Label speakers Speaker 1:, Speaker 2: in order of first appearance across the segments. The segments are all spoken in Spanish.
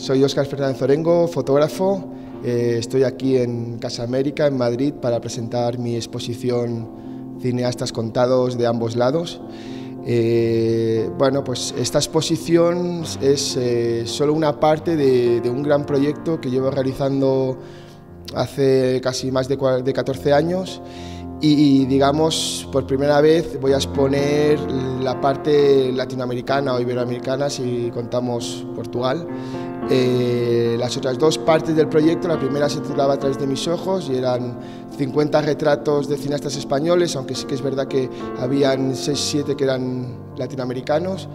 Speaker 1: Soy Óscar Fernández Orengo, fotógrafo. Eh, estoy aquí en Casa América, en Madrid, para presentar mi exposición Cineastas contados de ambos lados. Eh, bueno, pues esta exposición es eh, solo una parte de, un gran proyecto que llevo realizando hace casi más de, de 14 años y digamos por primera vez voy a exponer la parte latinoamericana o iberoamericana si contamos Portugal. Eh, las otras dos partes del proyecto, la primera se titulaba A través de mis ojos y eran 50 retratos de cineastas españoles, aunque sí que es verdad que habían 6-7 que eran latinoamericanos.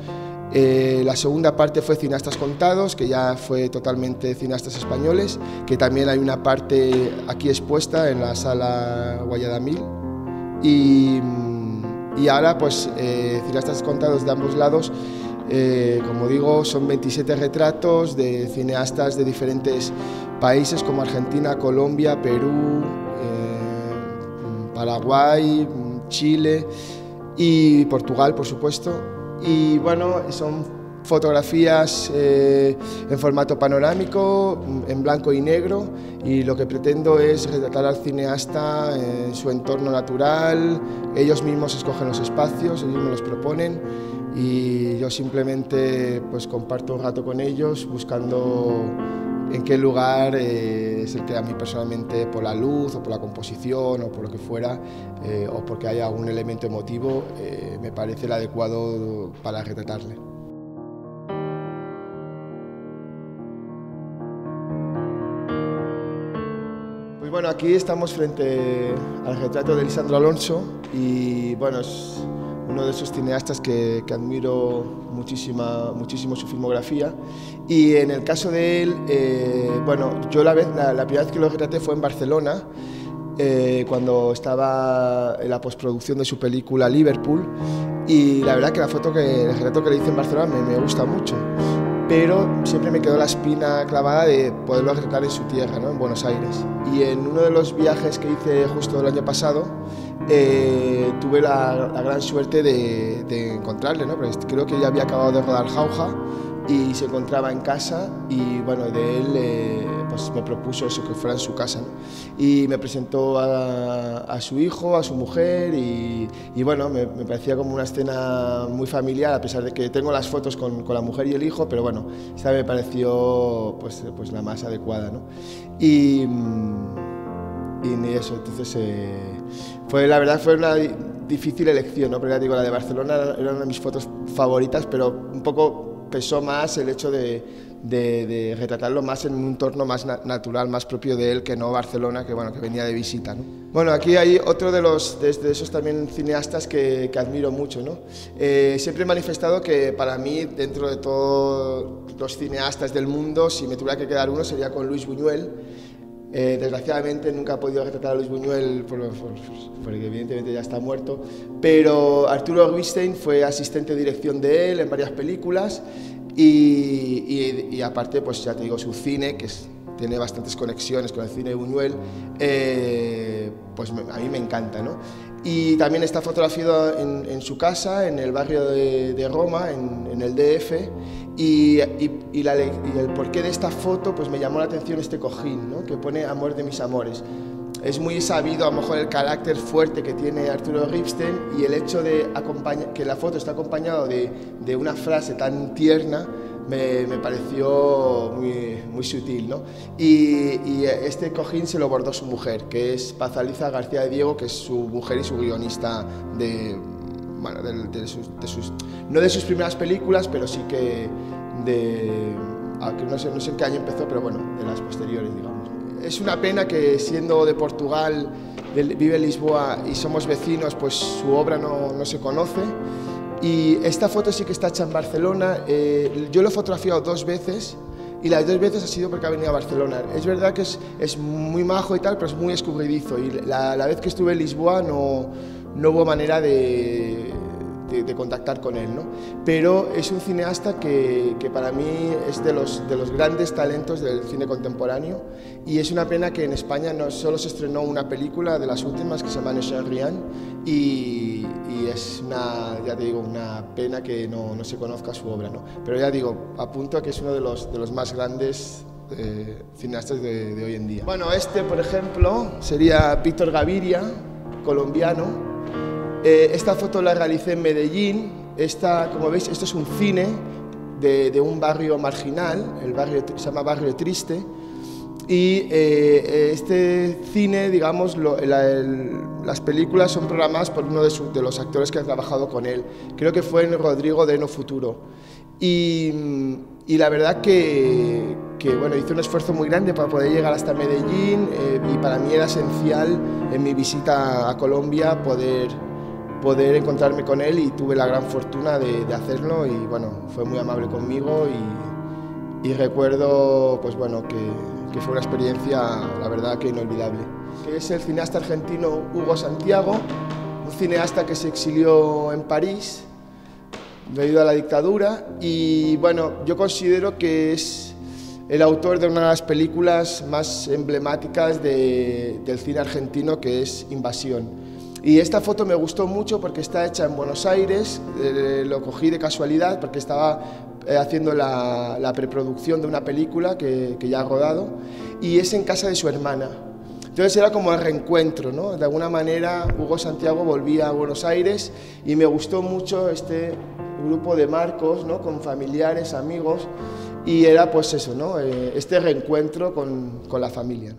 Speaker 1: Eh, la segunda parte fue Cineastas Contados, que ya fue totalmente cineastas españoles, que también hay una parte aquí expuesta en la sala Guayadamil. Y, y ahora, pues, eh, Cineastas Contados de ambos lados, eh, como digo, son 27 retratos de cineastas de diferentes países como Argentina, Colombia, Perú, Paraguay, Chile y Portugal, por supuesto. Y bueno, son fotografías eh, en formato panorámico, en blanco y negro, y lo que pretendo es retratar al cineasta en su entorno natural, ellos mismos escogen los espacios, ellos me los proponen, y yo simplemente pues comparto un rato con ellos buscando en qué lugar eh, es el que a mí personalmente, por la luz o por la composición o por lo que fuera, eh, o porque haya algún elemento emotivo, eh, me parece el adecuado para retratarle. Pues bueno, aquí estamos frente al retrato de Lisandro Alonso y bueno, es uno de esos cineastas que, admiro muchísima, muchísimo su filmografía. Y en el caso de él, eh, bueno, yo la, vez, la, primera vez que lo retraté fue en Barcelona, eh, cuando estaba en la postproducción de su película Liverpool. Y la verdad que la foto que, el retrato que le hice en Barcelona me, me gusta mucho pero siempre me quedó la espina clavada de poderlo retratar en su tierra, ¿no? en Buenos Aires. Y en uno de los viajes que hice justo el año pasado, eh, tuve la, gran suerte de, encontrarle, ¿no? creo que ya había acabado de rodar Jauja y se encontraba en casa y bueno, de él eh, pues me propuso eso, que fuera en su casa. Y me presentó a, su hijo, a su mujer y, bueno, me, parecía como una escena muy familiar, a pesar de que tengo las fotos con, con la mujer y el hijo, pero bueno, esta me pareció pues, pues la más adecuada. ¿no? Y, y ni eso, entonces eh, fue, la verdad fue una difícil elección, ¿no? porque digo, la de Barcelona era una de mis fotos favoritas, pero un poco pesó más el hecho de, de, retratarlo más en un entorno más natural, más propio de él que no Barcelona, que, bueno, que venía de visita. ¿no? Bueno, aquí hay otro de, los, de, esos también cineastas que, que admiro mucho. ¿no? Eh, siempre he manifestado que para mí, dentro de todos los cineastas del mundo, si me tuviera que quedar uno sería con Luis Buñuel eh, desgraciadamente nunca he podido retratar a Luis Buñuel porque evidentemente ya está muerto, pero Arturo Rubinstein fue asistente de dirección de él en varias películas y, aparte, pues ya te digo, su cine, que tiene bastantes conexiones con el cine de Buñuel, eh, pues a mí me encanta, ¿no? Y también está fotografiado en, su casa, en el barrio de, Roma, en, el DF, y, y, el porqué de esta foto pues me llamó la atención este cojín, ¿no? que pone Amor de mis amores. Es muy sabido a lo mejor el carácter fuerte que tiene Arturo Ripstein y el hecho de que la foto está acompañado de, una frase tan tierna me, pareció muy, sutil. ¿no? Y, este cojín se lo bordó su mujer, que es Pazaliza García de Diego, que es su mujer y su guionista de, bueno, no de sus primeras películas, pero sí que de, no sé, no sé en qué año empezó, pero bueno, de las posteriores, digamos. Es una pena que siendo de Portugal, vive en Lisboa y somos vecinos, pues su obra no, no se conoce. Y esta foto sí que está hecha en Barcelona. Eh, yo lo he fotografiado dos veces y las dos veces ha sido porque ha venido a Barcelona. Es verdad que es, es muy majo y tal, pero es muy escurridizo. Y la, la vez que estuve en Lisboa no, no hubo manera de, de, contactar con él. ¿no? Pero es un cineasta que, que, para mí es de los, de los grandes talentos del cine contemporáneo y es una pena que en España no solo se estrenó una película de las últimas que se llama Rien y, y, es una, ya te digo, una pena que no, no se conozca su obra. ¿no? Pero ya digo, apunto a que es uno de los, de los más grandes eh, cineastas de, de, hoy en día. Bueno, este, por ejemplo, sería Víctor Gaviria, colombiano, eh, esta foto la realicé en Medellín. Esta, como veis, esto es un cine de, un barrio marginal, el barrio se llama Barrio Triste. Y eh, este cine, digamos, las películas son programadas por uno de, los actores que ha trabajado con él. Creo que fue en Rodrigo de No Futuro. Y, la verdad que, bueno, hice un esfuerzo muy grande para poder llegar hasta Medellín eh, y para mí era esencial en mi visita a Colombia poder poder encontrarme con él y tuve la gran fortuna de, hacerlo y bueno, fue muy amable conmigo y, recuerdo pues bueno, que, que, fue una experiencia la verdad que inolvidable. Es el cineasta argentino Hugo Santiago, un cineasta que se exilió en París debido a la dictadura y bueno, yo considero que es el autor de una de las películas más emblemáticas de, del cine argentino que es Invasión. Y esta foto me gustó mucho porque está hecha en Buenos Aires, eh, lo cogí de casualidad porque estaba eh, haciendo la, preproducción de una película que, ya ha rodado y es en casa de su hermana. Entonces era como el reencuentro, ¿no? De alguna manera Hugo Santiago volvía a Buenos Aires y me gustó mucho este grupo de marcos, ¿no? Con familiares, amigos y era pues eso, ¿no? Eh, este reencuentro con, con la familia.